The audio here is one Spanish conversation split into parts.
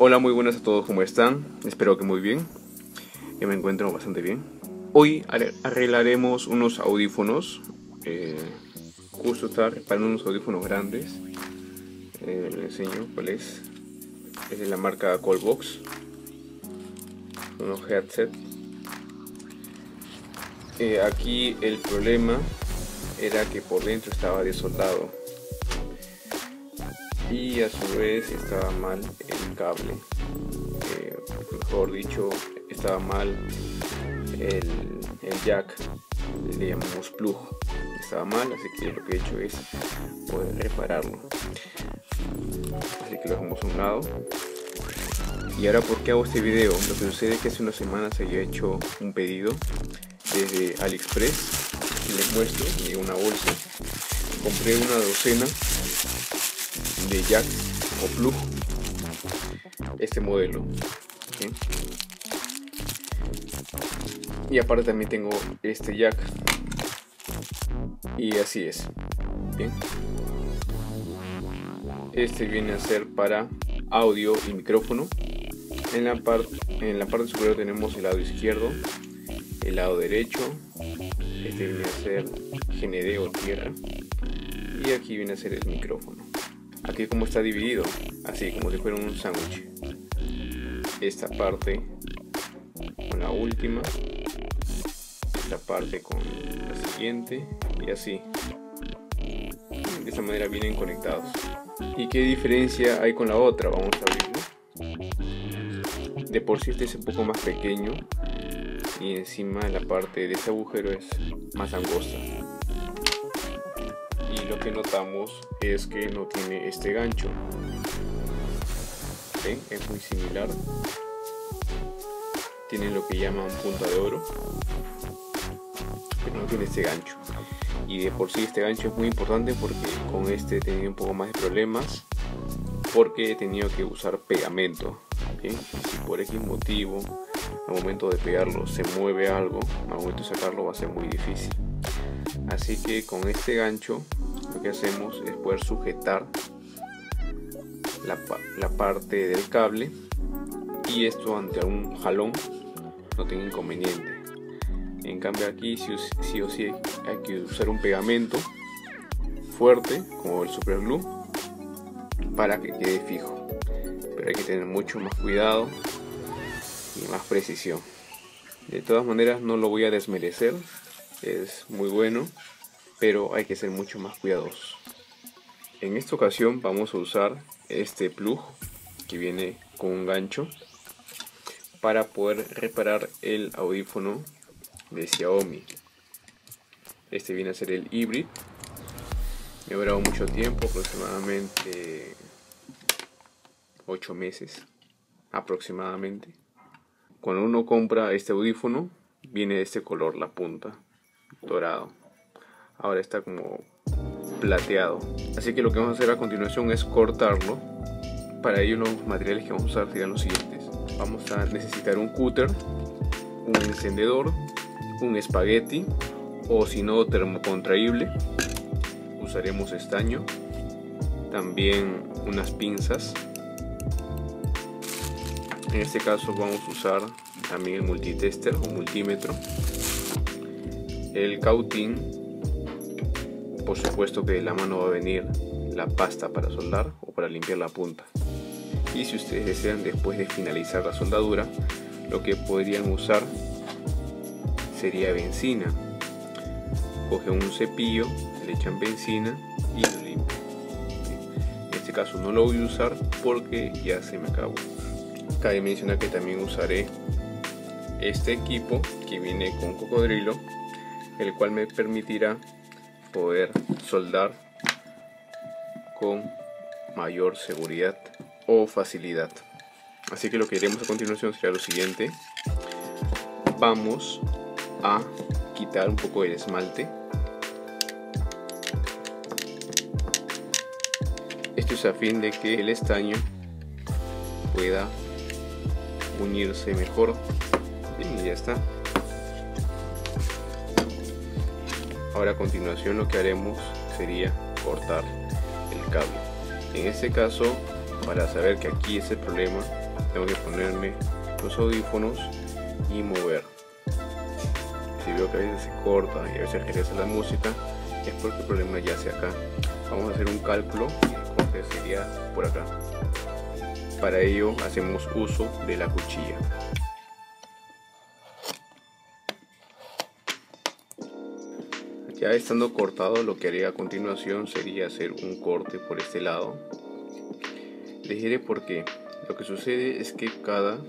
Hola, muy buenas a todos, ¿cómo están? Espero que muy bien. Yo me encuentro bastante bien. Hoy arreglaremos unos audífonos. Eh, justo estar para unos audífonos grandes. Eh, les enseño cuál es. Es de la marca Colbox. Unos headset. Eh, aquí el problema era que por dentro estaba desoldado y a su vez estaba mal el cable. Eh, mejor dicho estaba mal el, jack le llamamos plug. Estaba mal así que lo que he hecho es poder repararlo. Así que lo dejamos a un lado. Y ahora por qué hago este video lo que sucede es que hace unas semanas había hecho un pedido desde aliexpress. Les muestro me una bolsa. Compré una docena de jack o plug este modelo y aparte también tengo este jack. Y así es este viene a ser para audio y micrófono. En la parte en la parte superior tenemos el lado izquierdo el lado derecho este viene a ser GND o tierra y aquí viene a ser el micrófono aquí como está dividido así como si fuera un sándwich. Esta parte con la última esta parte con la siguiente y así. De esta manera vienen conectados. Y qué diferencia hay con la otra vamos a abrirlo de por sí este es un poco más pequeño y encima la parte de ese agujero es más angosta lo que notamos es que no tiene este gancho. Es muy similar. Tiene lo que llaman punta de oro. Pero no tiene este gancho. Y de por sí este gancho es muy importante porque con este he tenido un poco más de problemas porque he tenido que usar pegamento si por X motivo al momento de pegarlo se mueve algo al momento de sacarlo va a ser muy difícil así que con este gancho lo que hacemos es poder sujetar la, parte del cable y esto ante un jalón no tiene inconveniente. En cambio aquí sí, o sí hay que usar un pegamento fuerte como el super glue para que quede fijo. Pero hay que tener mucho más cuidado y más precisión. De todas maneras no lo voy a desmerecer es muy bueno pero hay que ser mucho más cuidadosos. En esta ocasión vamos a usar este plug que viene con un gancho para poder reparar el audífono de Xiaomi. Este viene a ser el hybrid. Me ha durado mucho tiempo, aproximadamente 8 meses aproximadamente. Cuando uno compra este audífono, viene de este color la punta, dorado. Ahora está como plateado. Así que lo que vamos a hacer a continuación es cortarlo. Para ello los materiales que vamos a usar serán los siguientes. Vamos a necesitar un cúter un encendedor un espagueti o si no termocontraíble. Usaremos estaño también unas pinzas. En este caso vamos a usar también el multitester o multímetro el cautín por supuesto que de la mano va a venir la pasta para soldar o para limpiar la punta. Y si ustedes desean después de finalizar la soldadura, lo que podrían usar sería benzina. Cogen un cepillo, le echan benzina y lo limpian. En este caso no lo voy a usar porque ya se me acabó. Cabe mencionar que también usaré este equipo que viene con cocodrilo, el cual me permitirá poder soldar con mayor seguridad o facilidad. Así que lo que haremos a continuación será lo siguiente. Vamos a quitar un poco el esmalte. Esto es a fin de que el estaño pueda unirse mejor. Y ya está. Ahora a continuación lo que haremos sería cortar el cable. En este caso, para saber que aquí es el problema, tengo que ponerme los audífonos y mover. Si veo que a veces se corta y a veces regresa la música es porque el problema ya sea acá. Vamos a hacer un cálculo corte sería por acá. Para ello hacemos uso de la cuchilla ya estando cortado lo que haría a continuación sería hacer un corte por este lado. Les diré por qué. Lo que sucede es que cada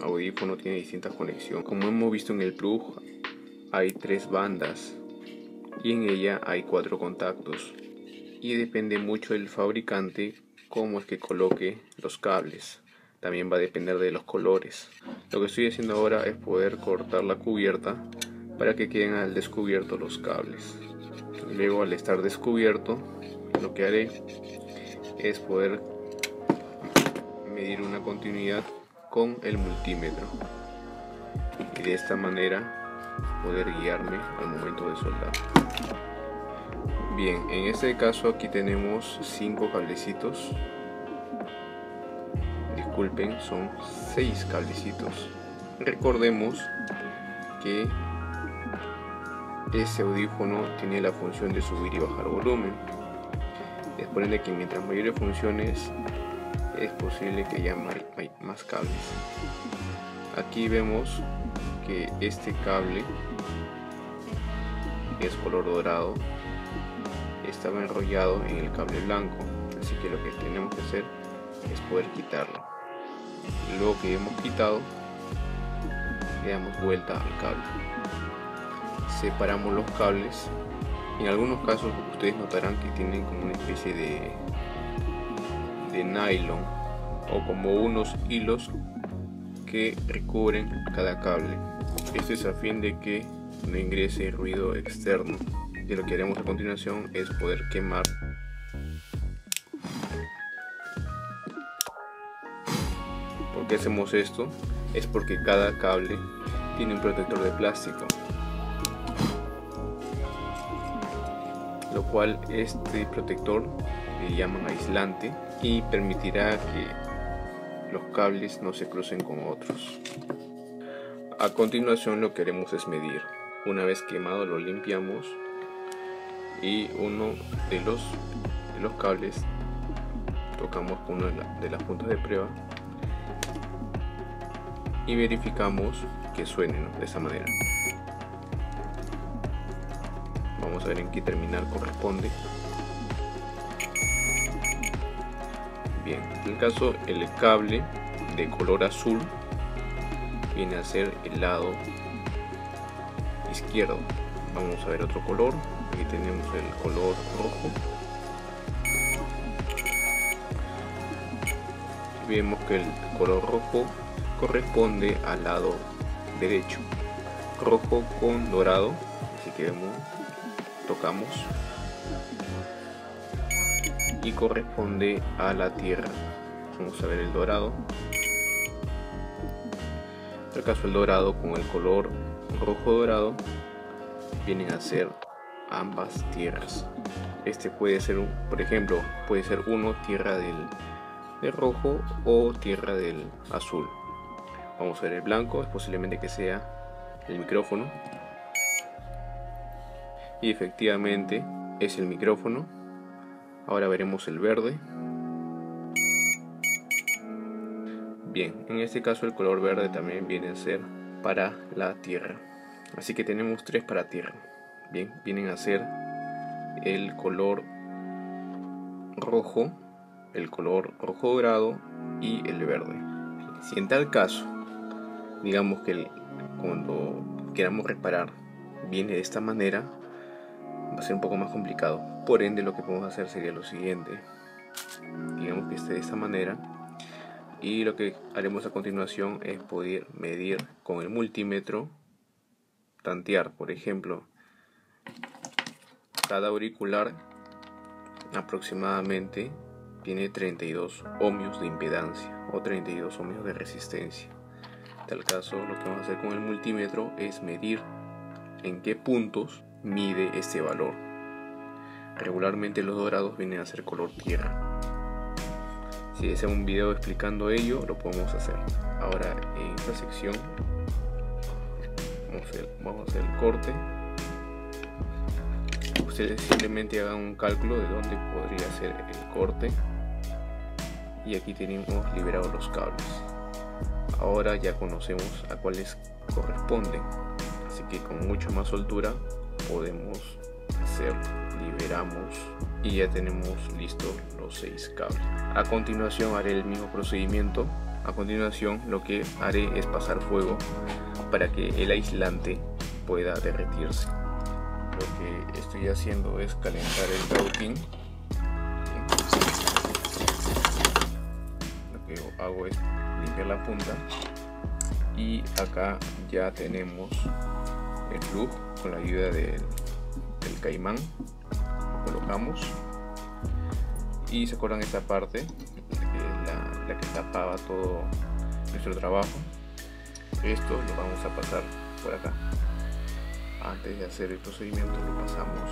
audífono tiene distintas conexiones como hemos visto en el plug hay tres bandas y en ella hay cuatro contactos. Y depende mucho del fabricante cómo es que coloque los cables. También va a depender de los colores. Lo que estoy haciendo ahora es poder cortar la cubierta para que queden al descubierto los cables. Luego al estar descubierto lo que haré es poder medir una continuidad con el multímetro. Y de esta manera poder guiarme al momento de soldar. Bien en este caso aquí tenemos cinco cablecitos. Disculpen son seis cablecitos. Recordemos que este audífono tiene la función de subir y bajar volumen. Es por ende que mientras mayores funciones es posible que haya más cables. Aquí vemos que este cable es color dorado. Estaba enrollado en el cable blanco así que lo que tenemos que hacer es poder quitarlo. Luego que hemos quitado le damos vuelta al cable separamos los cables en algunos casos ustedes notarán que tienen como una especie de de nylon o como unos hilos que recubren cada cable. Esto es a fin de que no ingrese ruido externo. Y lo que haremos a continuación es poder quemar ¿Por qué hacemos esto? Es porque cada cable tiene un protector de plástico. Lo cual este protector le llaman aislante y permitirá que los cables no se crucen con otros. A continuación lo que haremos es medir. Una vez quemado lo limpiamos y uno de los, de los cables tocamos con uno de, las puntas de prueba y verificamos que suenen de esa manera. A ver en qué terminal corresponde. Bien, en el caso el cable de color azul viene a ser el lado izquierdo. Vamos a ver otro color. Aquí tenemos el color rojo. vemos que el color rojo corresponde al lado derecho. Rojo con dorado. Así que y corresponde a la tierra. Vamos a ver el dorado. En el caso el dorado con el color rojo dorado vienen a ser ambas tierras. Este puede ser por ejemplo puede ser uno tierra del, del rojo o tierra del azul. Vamos a ver el blanco es posiblemente que sea el micrófono y efectivamente es el micrófono Ahora veremos el verde. Bien, en este caso el color verde también viene a ser para la tierra. Así que tenemos tres para tierra. Bien, vienen a ser el color rojo, el color rojo dorado y el verde. Si en tal caso, digamos que cuando queramos reparar viene de esta manera, va a ser un poco más complicado. Por ende, lo que podemos hacer sería lo siguiente. Digamos que esté de esta manera. Y lo que haremos a continuación es poder medir con el multímetro, tantear, por ejemplo, cada auricular aproximadamente tiene 32 ohmios de impedancia o 32 ohmios de resistencia. En tal caso, lo que vamos a hacer con el multímetro es medir en qué puntos mide este valor. Regularmente los dorados vienen a ser color tierra. Si desea un video explicando ello, lo podemos hacer. Ahora en esta sección vamos a hacer, el corte. Ustedes simplemente hagan un cálculo de dónde podría ser el corte. Y aquí tenemos liberados los cables. Ahora ya conocemos a cuáles corresponden. Así que con mucha más soltura podemos hacer, liberamos y ya tenemos listos los seis cables. A continuación haré el mismo procedimiento. A continuación lo que haré es pasar fuego para que el aislante pueda derretirse. Lo que estoy haciendo es calentar el gauting. Lo que hago es limpiar la punta y acá ya tenemos el plug con la ayuda del, caimán lo colocamos. Y se acuerdan esta parte la, la que tapaba todo nuestro trabajo. Esto lo vamos a pasar por acá. Antes de hacer el procedimiento lo pasamos.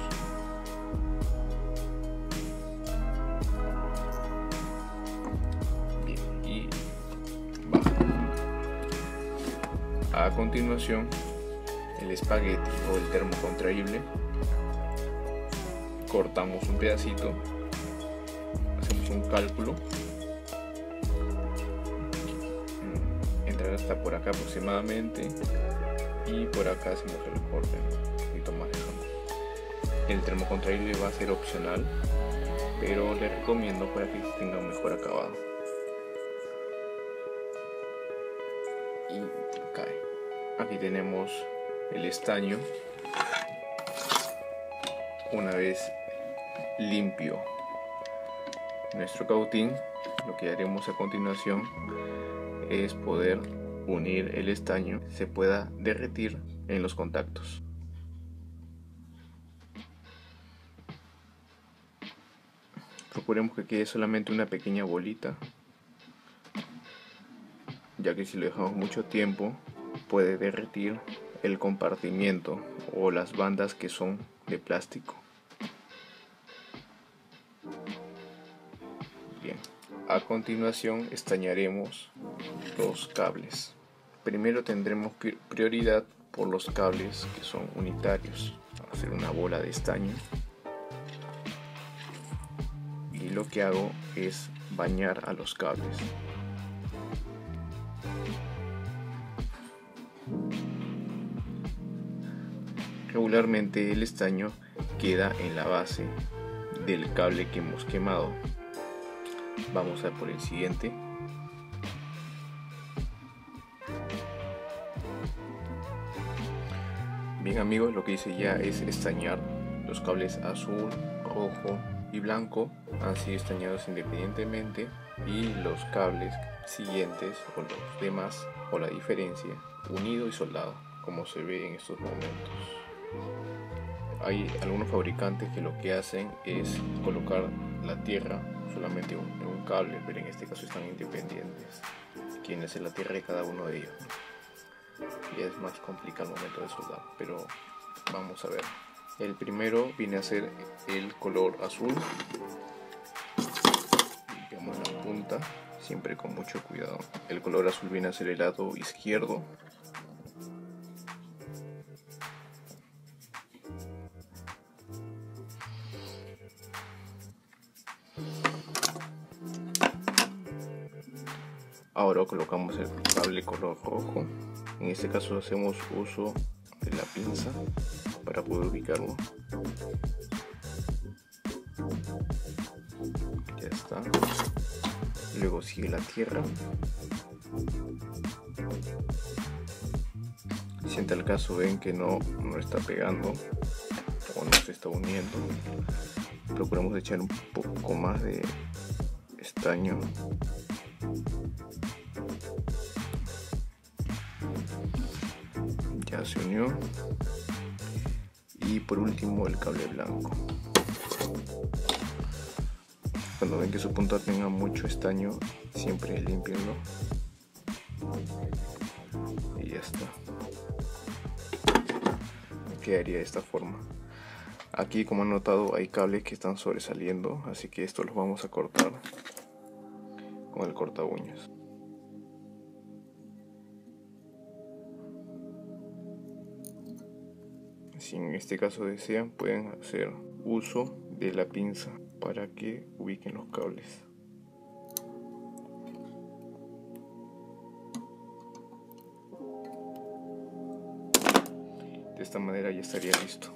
Y a continuación el espagueti o el termo contraíble cortamos un pedacito hacemos un cálculo hasta por acá aproximadamente y por acá hacemos el corte un poquito más lejano el termocontraíble va a ser opcional pero le recomiendo para que tenga un mejor acabado. Y cae. Aquí tenemos el estaño una vez limpio nuestro cautín lo que haremos a continuación es poder unir el estaño se pueda derretir en los contactos. Procuremos que quede solamente una pequeña bolita, ya que si lo dejamos mucho tiempo puede derretir el compartimiento o las bandas que son de plástico. Bien, a continuación estañaremos los cables. Primero tendremos prioridad por los cables que son unitarios. hacer una bola de estaño. Y lo que hago es bañar a los cables. Regularmente el estaño queda en la base del cable que hemos quemado. Vamos a por el siguiente. Bien amigos, lo que hice ya es estañar los cables azul, rojo y blanco han sido estañados independientemente y los cables siguientes o los demás o la diferencia unido y soldado como se ve en estos momentos. Hay algunos fabricantes que lo que hacen es colocar la tierra solamente en un cable, pero en este caso están independientes. Quién es la tierra de cada uno de ellos y es más complicado el momento de soldar pero vamos a ver. El primero viene a ser el color azul. Limpiamos la punta siempre con mucho cuidado. El color azul viene a ser el lado izquierdo ahora colocamos el cable color rojo. En este caso hacemos uso de la pinza para poder ubicarlo. Ya está. Luego sigue la tierra. Si en tal caso ven que no, no está pegando o no se está uniendo procuramos echar un poco más de estaño y por último el cable blanco. Cuando ven que su punta tenga mucho estaño siempre limpienlo y ya está. Quedaría de esta forma. Aquí como han notado hay cables que están sobresaliendo así que esto los vamos a cortar con el corta uñas. Si en este caso desean, pueden hacer uso de la pinza para que ubiquen los cables. De esta manera ya estaría listo.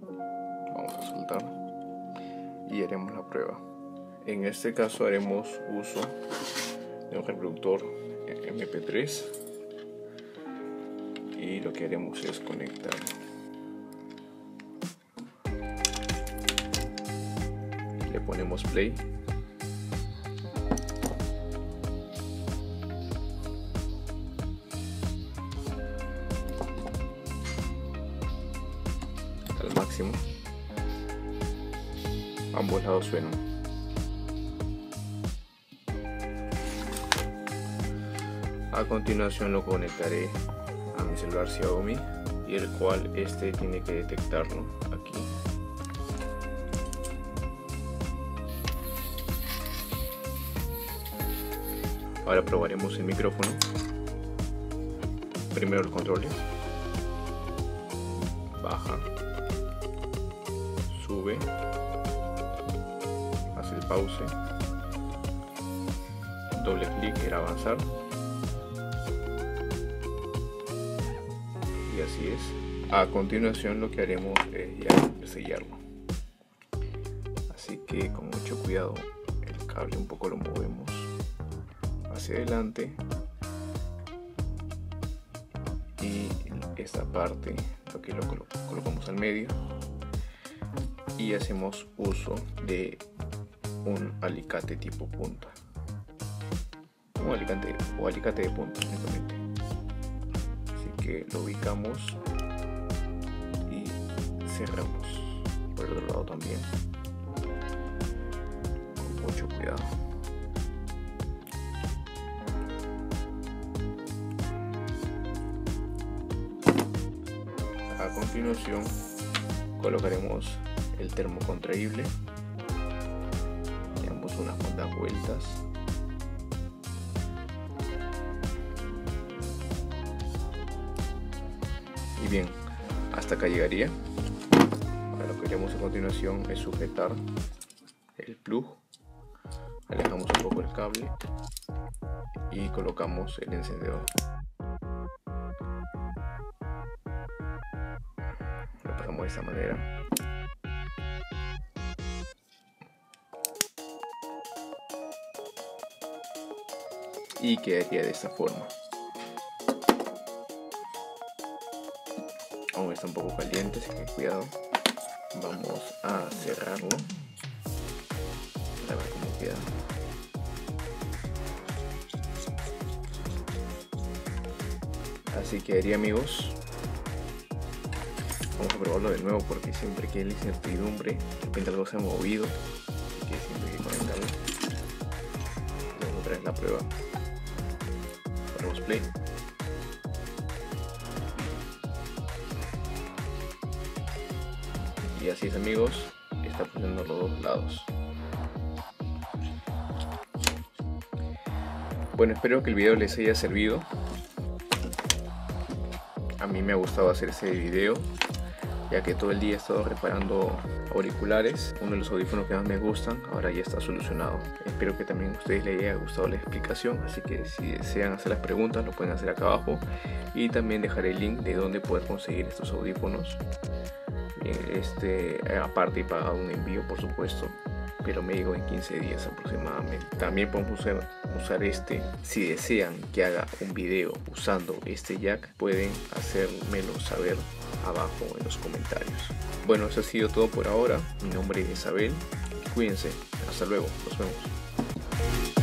Vamos a soltar y haremos la prueba. En este caso haremos uso de un reproductor MP3 y lo que haremos es conectar ponemos play. Al máximo. Ambos lados suenan. A continuación lo conectaré a mi celular Xiaomi y el cual este tiene que detectarlo Ahora probaremos el micrófono. Primero el controles. Baja. Sube. Hace el pause. Doble clic en avanzar. Y así es. A continuación lo que haremos es ya sellarlo. Así que con mucho cuidado el cable un poco lo movemos hacia adelante y esta parte lo que lo colocamos al medio y hacemos uso de un alicate tipo punta. Un alicate o alicate de punta únicamente así que lo ubicamos y cerramos. Por el otro lado también. Con mucho cuidado continuación colocaremos el termo contraíble. Damos unas cuantas vueltas. Y bien, hasta acá llegaría. Ahora lo que haremos a continuación es sujetar el plug. Alejamos un poco el cable y colocamos el encendedor. De esta manera. Y quedaría de esta forma. Aún está un poco caliente, así que cuidado. Vamos a cerrarlo. A ver cómo queda. Así quedaría amigos vamos a probarlo de nuevo porque siempre que hay incertidumbre, de repente algo se ha movido, así que siempre que conectarlo. Vamos otra vez la prueba. Ponemos play. Y así es amigos, está poniendo los dos lados. Bueno, espero que el video les haya servido. A mí me ha gustado hacer este video ya que todo el día he estado reparando auriculares, uno de los audífonos que más me gustan, ahora ya está solucionado. Espero que también a ustedes les haya gustado la explicación, así que si desean hacer las preguntas lo pueden hacer acá abajo y también dejaré el link de dónde poder conseguir estos audífonos. Este, aparte y pagado un envío por supuesto pero me digo en 15 días aproximadamente. También podemos usar, usar, este. Si desean que haga un video usando este jack, pueden hacérmelo saber abajo en los comentarios. Bueno, eso ha sido todo por ahora. Mi nombre es Isabel. Cuídense. Hasta luego. Nos vemos.